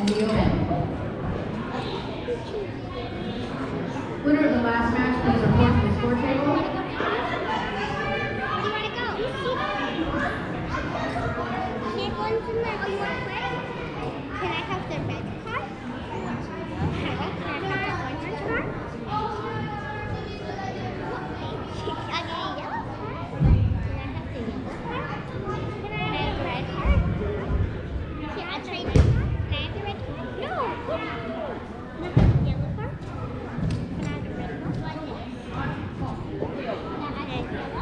and Leoben. Winner of the last match, please report to the score table. Thank you. Thank you.